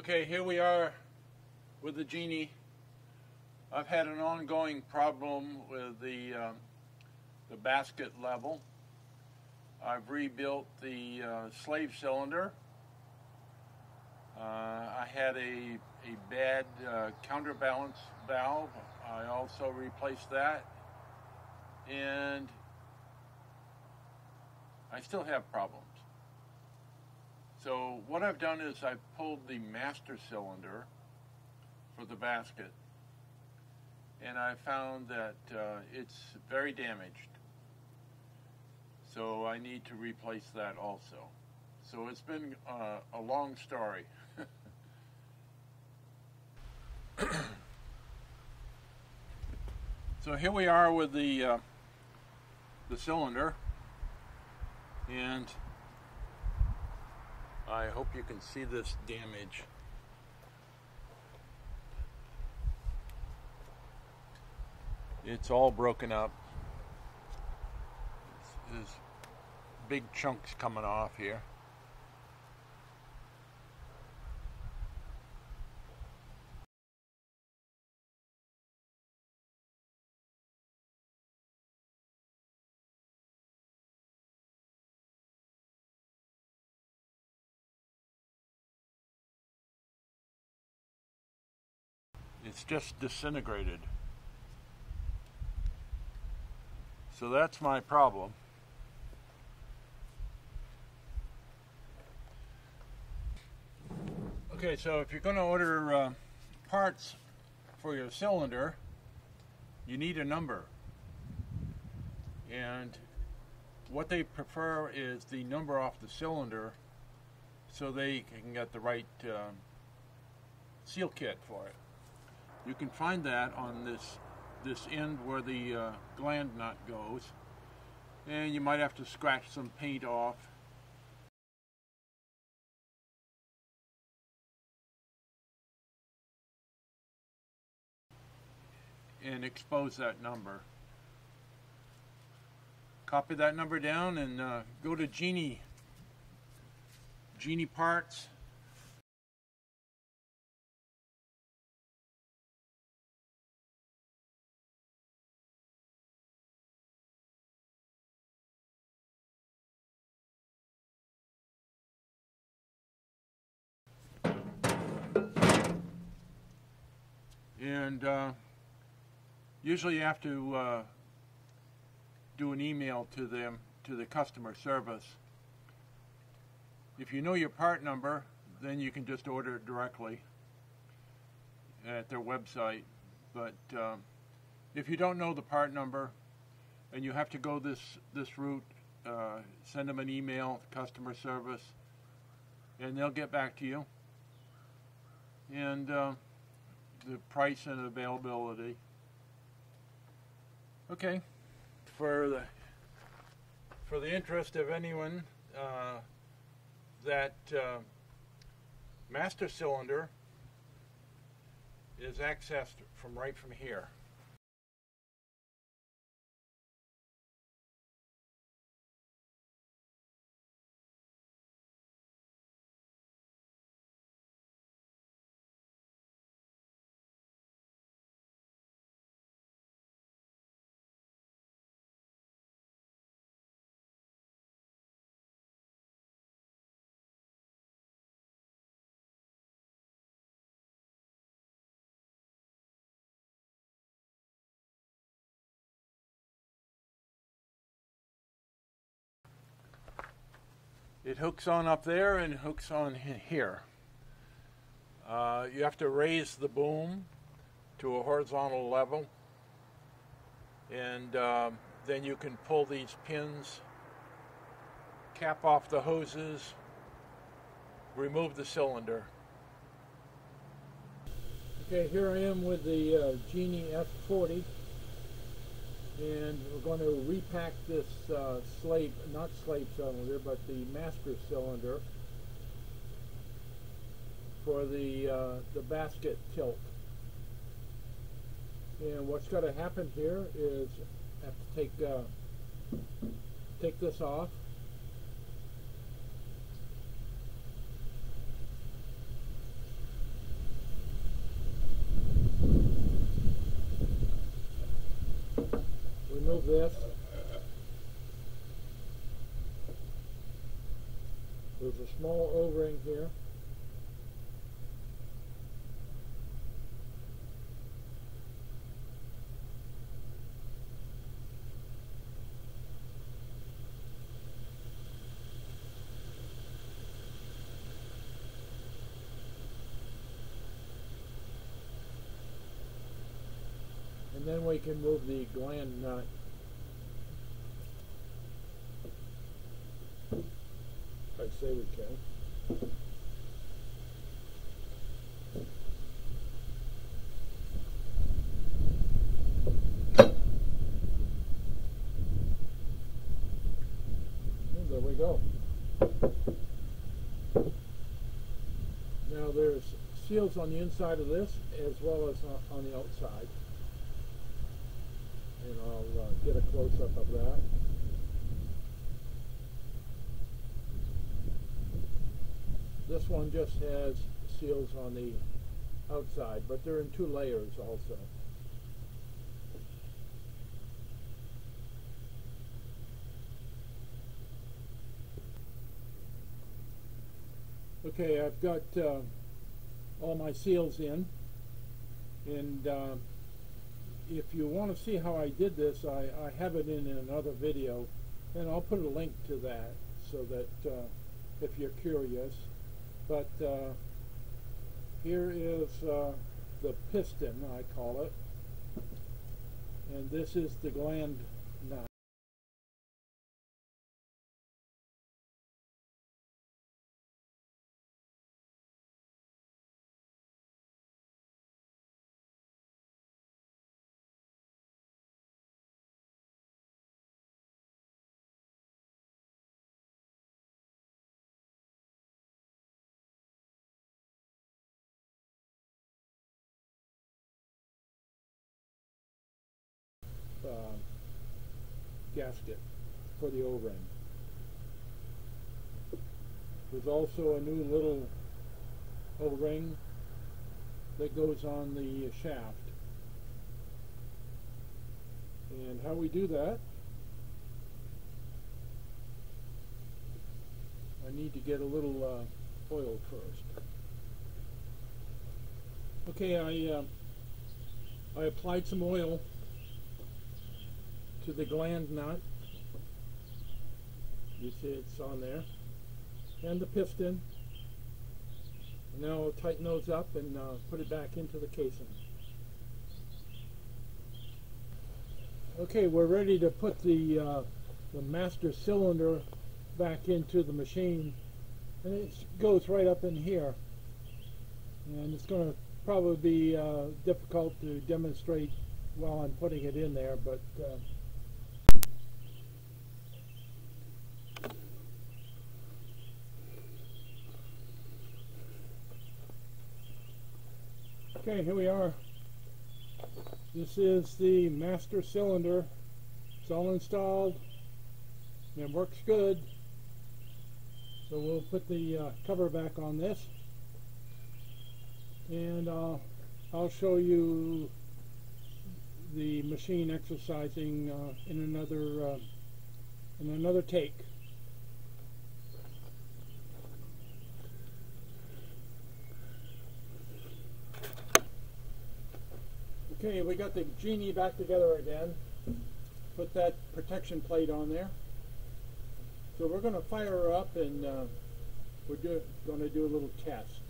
Okay, here we are with the Genie. I've had an ongoing problem with the um, the basket level. I've rebuilt the uh, slave cylinder. Uh, I had a, a bad uh, counterbalance valve. I also replaced that. And I still have problems. So what I've done is I've pulled the master cylinder for the basket and I found that uh, it's very damaged. So I need to replace that also. So it's been uh, a long story. so here we are with the uh, the cylinder and I hope you can see this damage. It's all broken up. There's big chunks coming off here. It's just disintegrated. So that's my problem. Okay, so if you're going to order uh, parts for your cylinder, you need a number. And what they prefer is the number off the cylinder so they can get the right um, seal kit for it. You can find that on this this end where the uh, gland nut goes. And you might have to scratch some paint off. And expose that number. Copy that number down and uh, go to Genie, Genie Parts, and uh, usually you have to uh, do an email to them to the customer service. If you know your part number, then you can just order it directly at their website. But um, if you don't know the part number and you have to go this this route, uh, send them an email, to customer service, and they'll get back to you. And uh, the price and availability. Okay, for the for the interest of anyone, uh, that uh, master cylinder is accessed from right from here. It hooks on up there and hooks on here. Uh, you have to raise the boom to a horizontal level and um, then you can pull these pins, cap off the hoses, remove the cylinder. Okay, here I am with the uh, Genie S40 and we're going to repack this uh, slave, not slave cylinder, but the master cylinder for the uh, the basket tilt. And what's going to happen here is I have to take uh, take this off. remove this. There's a small O-ring here. And then we can move the gland nut. I say we can. There we go. Now there's seals on the inside of this as well as on- on the outside and I'll uh, get a close-up of that. This one just has seals on the outside, but they're in two layers also. Okay, I've got uh, all my seals in, and uh, if you want to see how I did this, I, I have it in another video, and I'll put a link to that so that uh, if you're curious. But uh, here is uh, the piston, I call it, and this is the gland gasket for the O-ring. There's also a new little O-ring that goes on the shaft. And how we do that, I need to get a little uh, oil first. Okay, I uh, I applied some oil to the gland nut. You see it's on there. And the piston. Now I'll tighten those up and uh, put it back into the casing. Okay, we're ready to put the, uh, the master cylinder back into the machine. And it goes right up in here. And it's going to probably be uh, difficult to demonstrate while I'm putting it in there, but uh, Okay, here we are. This is the master cylinder. It's all installed. And it works good. So we'll put the uh, cover back on this. And uh, I'll show you the machine exercising uh, in another uh, in another take. Okay, we got the Genie back together again. Put that protection plate on there. So we're going to fire her up and uh, we're going to do a little test.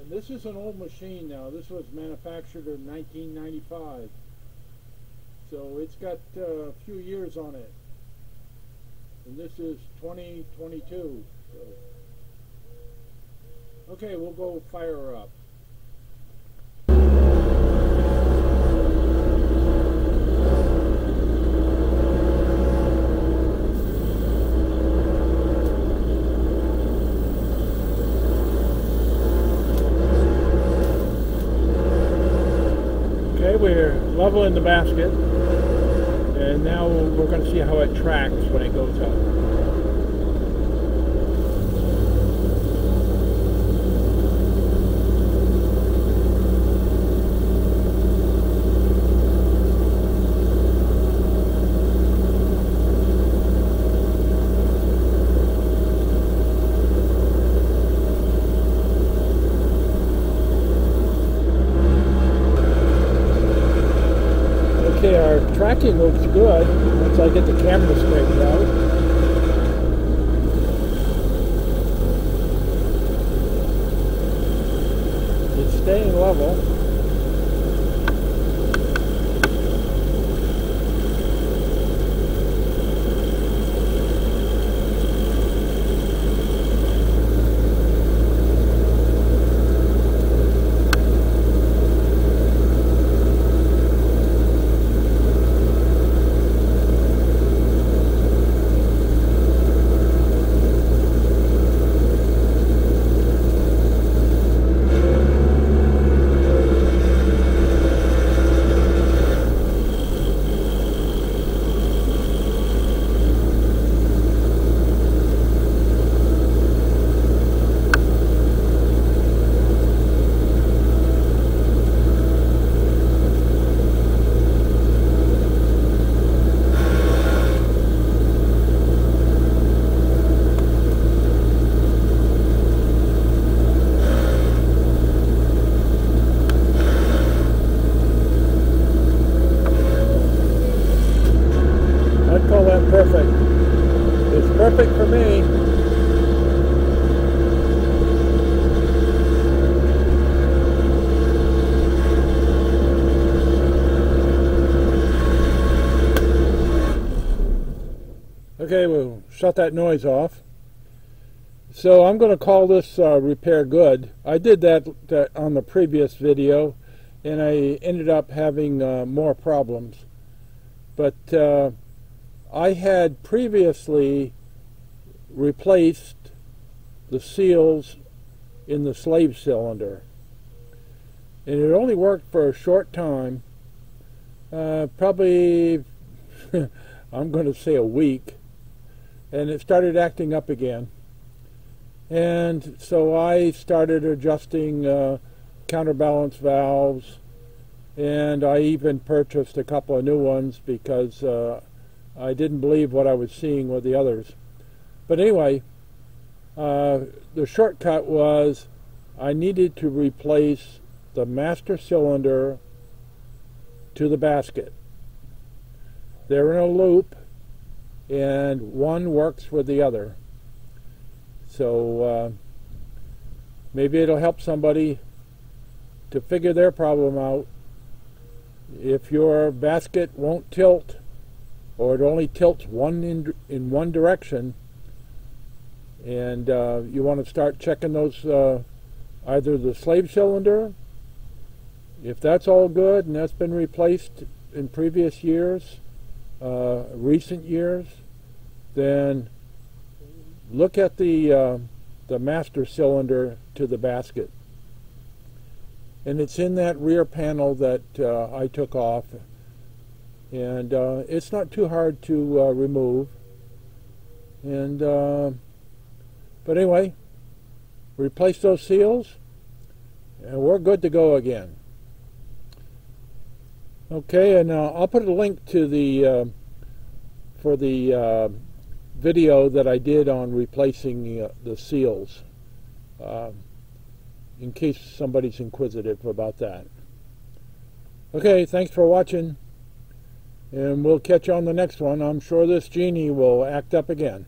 And this is an old machine now. This was manufactured in 1995. So it's got uh, a few years on it. And this is 2022. So. Okay, we'll go fire her up. We're leveling the basket, and now we're going to see how it tracks when it goes up. Looks good once I get the camera straightened out. It's staying level. I'd call that perfect. It's perfect for me. Okay, we'll shut that noise off. So I'm going to call this uh, repair good. I did that, on the previous video, and I ended up having uh, more problems. But uh, I had previously replaced the seals in the slave cylinder. And it only worked for a short time, uh, probably, I'm going to say a week, and it started acting up again. And so I started adjusting uh, counterbalance valves, and I even purchased a couple of new ones because uh, I didn't believe what I was seeing with the others. But anyway, uh, the shortcut was I needed to replace the master cylinder to the basket. They're in a loop, and one works with the other. So uh, maybe it'll help somebody to figure their problem out. If your basket won't tilt, or it only tilts one in, in one direction, and uh, you want to start checking those uh, either the slave cylinder, if that's all good and that's been replaced in previous years, uh, recent years, then look at the uh, the master cylinder to the basket. And it's in that rear panel that uh, I took off and uh, it's not too hard to uh, remove and uh, but anyway replace those seals and we're good to go again okay and uh, I'll put a link to the uh, for the uh, video that I did on replacing the, the seals in case somebody's inquisitive about that okay thanks for watching and we'll catch you on the next one. I'm sure this genie will act up again.